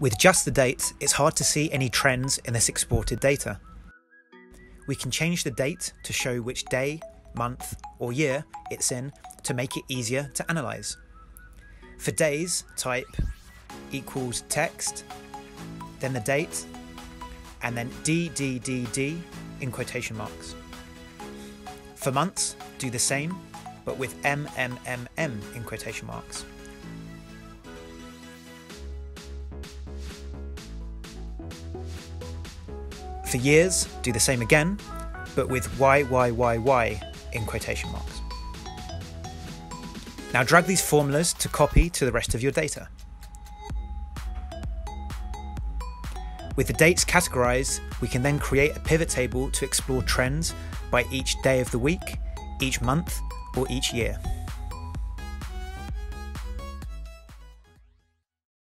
With just the date, it's hard to see any trends in this exported data. We can change the date to show which day, month, or year it's in to make it easier to analyse. For days, type equals text, then the date, and then DDDD in quotation marks. For months, do the same, but with MMMM in quotation marks. For years, do the same again, but with YYYY in quotation marks. Now drag these formulas to copy to the rest of your data. With the dates categorized, we can then create a pivot table to explore trends by each day of the week, each month, or each year.